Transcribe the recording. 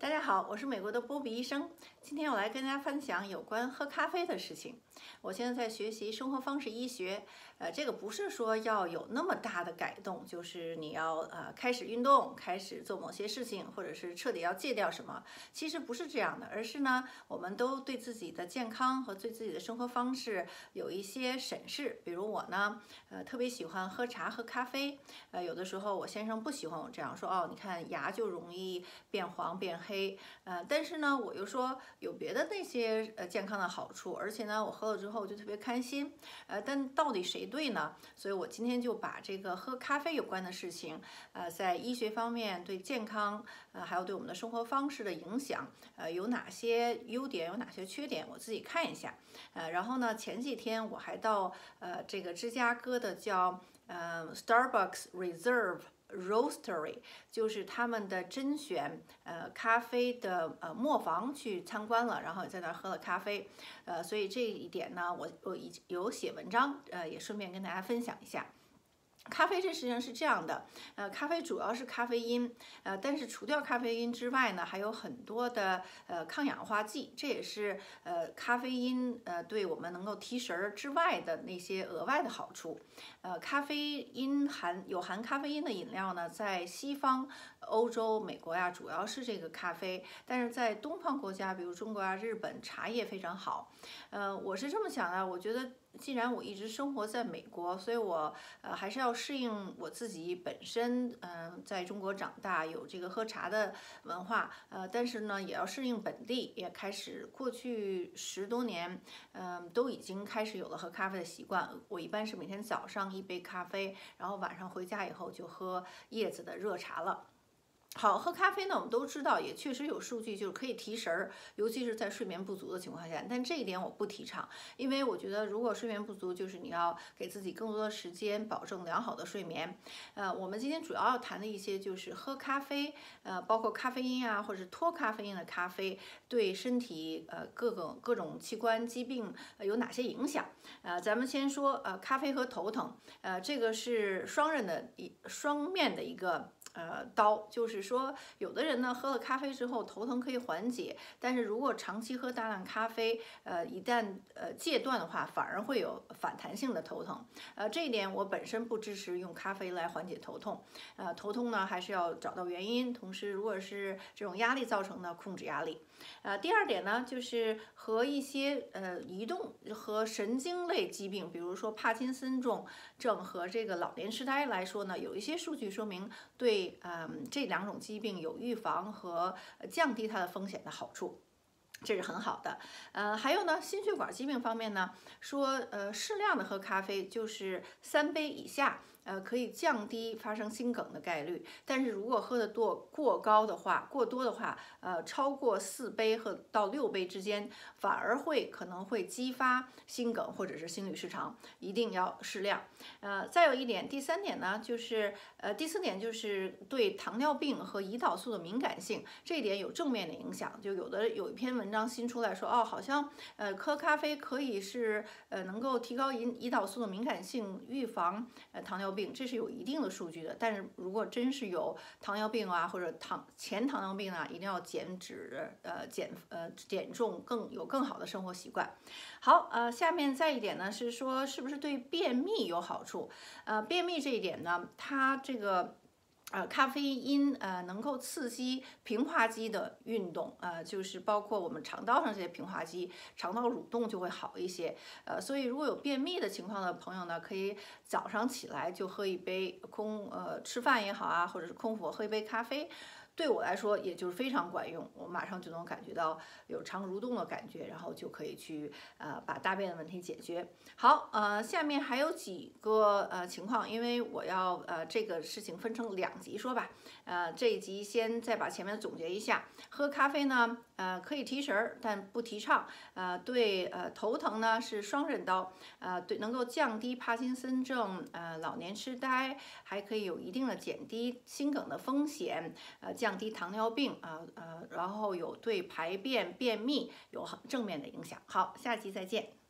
大家好，我是美国的波比医生。今天我来跟大家分享有关喝咖啡的事情。我现在在学习生活方式医学，呃，这个不是说要有那么大的改动，就是你要呃开始运动，开始做某些事情，或者是彻底要戒掉什么。其实不是这样的，而是呢，我们都对自己的健康和对自己的生活方式有一些审视。比如我呢，呃，特别喜欢喝茶喝咖啡，呃，有的时候我先生不喜欢我这样说，哦，你看牙就容易变黄变黑。黑，呃，但是呢，我又说有别的那些呃健康的好处，而且呢，我喝了之后就特别开心，呃，但到底谁对呢？所以我今天就把这个喝咖啡有关的事情，呃，在医学方面对健康，呃，还有对我们的生活方式的影响，呃，有哪些优点，有哪些缺点，我自己看一下，呃，然后呢，前几天我还到呃这个芝加哥的叫呃 Starbucks Reserve。Roastery 就是他们的甄选呃咖啡的呃磨坊去参观了，然后在那儿喝了咖啡，呃，所以这一点呢，我我已有写文章，呃，也顺便跟大家分享一下。咖啡这实际上是这样的，呃，咖啡主要是咖啡因，呃，但是除掉咖啡因之外呢，还有很多的呃抗氧化剂，这也是呃咖啡因呃对我们能够提神儿之外的那些额外的好处。呃，咖啡因含有含咖啡因的饮料呢，在西方欧洲、美国呀，主要是这个咖啡，但是在东方国家，比如中国啊、日本，茶叶非常好。呃，我是这么想的，我觉得。既然我一直生活在美国，所以我呃还是要适应我自己本身，嗯，在中国长大有这个喝茶的文化，呃，但是呢也要适应本地，也开始过去十多年，嗯，都已经开始有了喝咖啡的习惯。我一般是每天早上一杯咖啡，然后晚上回家以后就喝叶子的热茶了。好，喝咖啡呢，我们都知道，也确实有数据，就是可以提神儿，尤其是在睡眠不足的情况下。但这一点我不提倡，因为我觉得如果睡眠不足，就是你要给自己更多的时间，保证良好的睡眠。呃，我们今天主要要谈的一些就是喝咖啡，呃，包括咖啡因啊，或者是脱咖啡因的咖啡，对身体呃各个各种器官疾病有哪些影响？呃，咱们先说呃咖啡和头疼，呃，这个是双刃的一双面的一个。呃，刀就是说，有的人呢喝了咖啡之后头疼可以缓解，但是如果长期喝大量咖啡，呃，一旦呃戒断的话，反而会有反弹性的头疼。呃，这一点我本身不支持用咖啡来缓解头痛。呃，头痛呢还是要找到原因，同时如果是这种压力造成的，控制压力。呃，第二点呢就是和一些呃移动和神经类疾病，比如说帕金森症症和这个老年痴呆来说呢，有一些数据说明对。嗯，这两种疾病有预防和降低它的风险的好处，这是很好的。呃，还有呢，心血管疾病方面呢，说呃适量的喝咖啡，就是三杯以下。呃，可以降低发生心梗的概率，但是如果喝的多过高的话，过多的话，呃，超过四杯和到六杯之间，反而会可能会激发心梗或者是心律失常，一定要适量。呃，再有一点，第三点呢，就是呃，第四点就是对糖尿病和胰岛素的敏感性，这一点有正面的影响。就有的有一篇文章新出来说，哦，好像呃喝咖啡可以是呃能够提高胰胰岛素的敏感性，预防呃糖尿病。这是有一定的数据的，但是如果真是有糖尿病啊，或者糖前糖尿病啊，一定要减脂，呃减呃减重，更有更好的生活习惯。好，呃，下面再一点呢是说，是不是对便秘有好处？呃，便秘这一点呢，它这个。呃，咖啡因呃能够刺激平滑肌的运动，呃，就是包括我们肠道上这些平滑肌，肠道蠕动就会好一些。呃，所以如果有便秘的情况的朋友呢，可以早上起来就喝一杯空，呃，吃饭也好啊，或者是空腹喝一杯咖啡。对我来说，也就是非常管用，我马上就能感觉到有肠蠕动的感觉，然后就可以去呃把大便的问题解决。好，呃，下面还有几个呃情况，因为我要呃这个事情分成两集说吧，呃这一集先再把前面总结一下。喝咖啡呢，呃可以提神儿，但不提倡。呃对，呃头疼呢是双刃刀，呃对能够降低帕金森症、呃老年痴呆，还可以有一定的减低心梗的风险，呃降。低糖尿病啊呃，然后有对排便便秘有很正面的影响。好，下期再见。